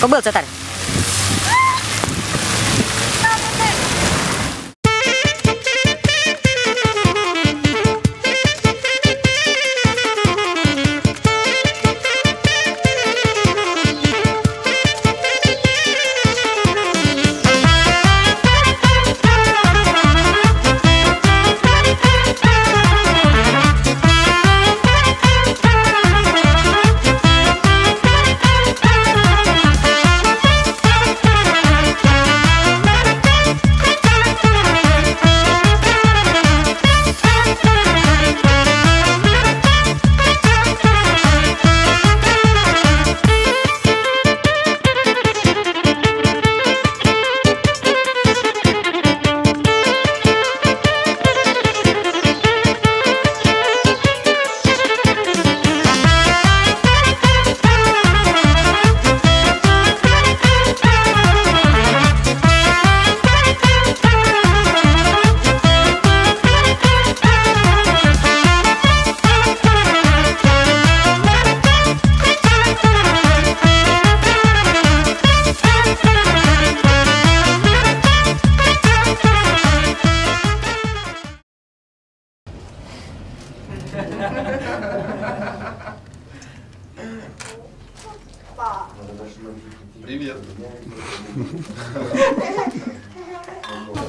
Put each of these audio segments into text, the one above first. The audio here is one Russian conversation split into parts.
có bước cho ta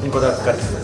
Nico da cazzo.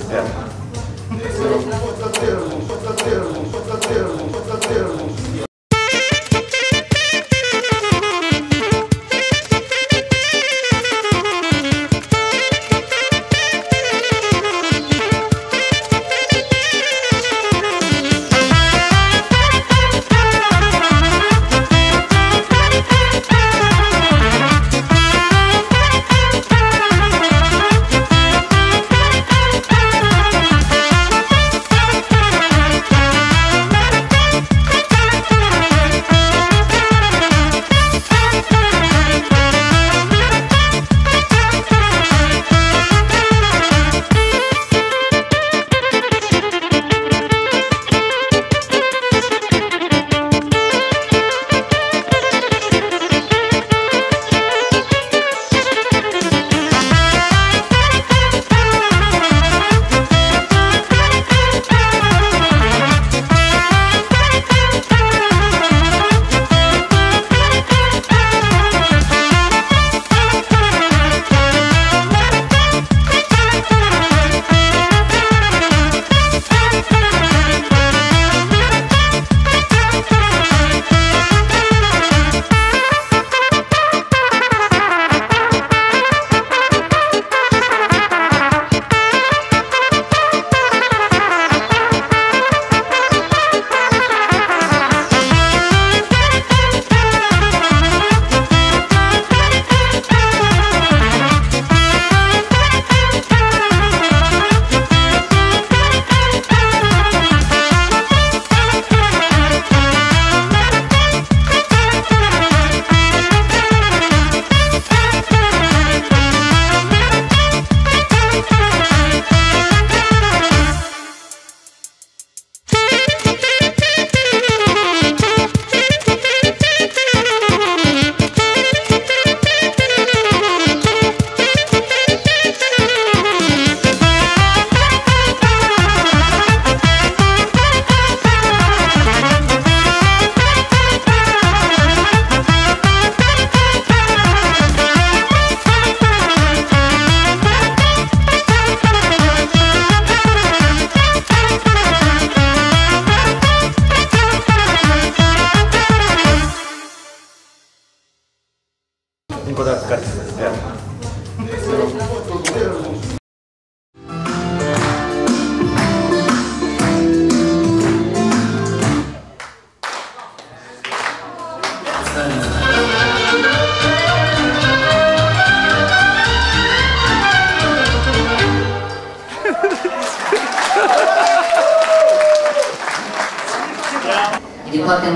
Депутати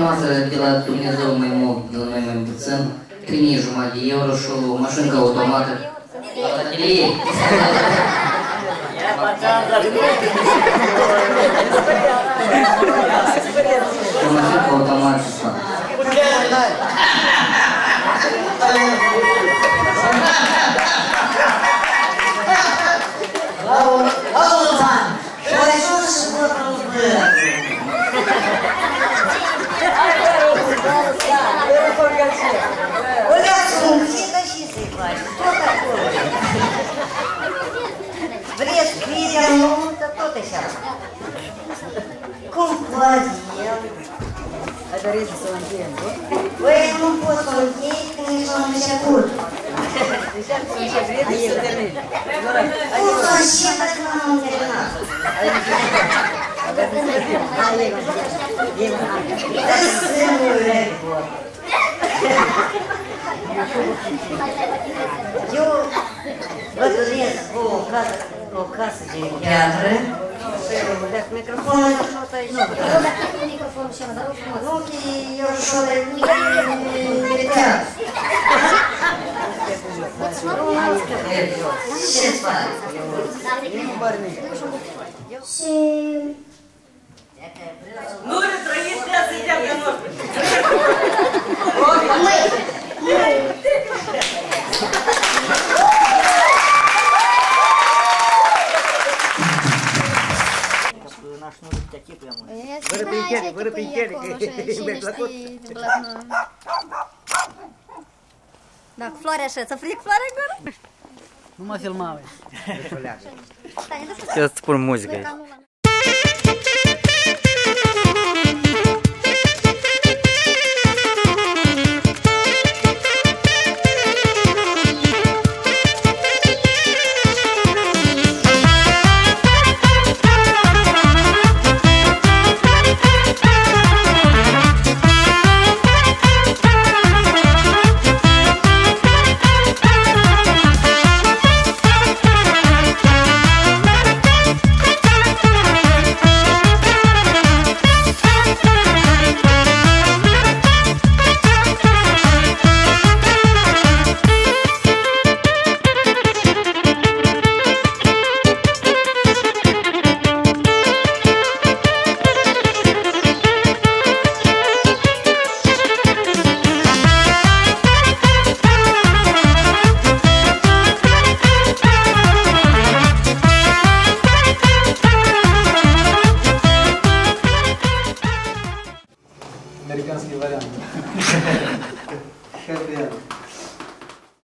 діла турнізову моєму діловим бицем, трені жумаді євро, що машинка Ratatili. Ya macam dari Termasuk keutamaan siswa. Benar. Eu bătrânesc cu o casă, cu o casă de piatră, dacă Eu nu pot aici. Nu, dacă microfonul și-am dat frumos. Ochii, eu ușor, nu-i vedeam. Семь. Ну, ретрогенция сидят на ножках. На шнурі такі прямо. Я Виробіть, знаєте, Da, cu floarea așa, să fric floarea în gură? Nu mă filmau. Stai, îți pun muzică.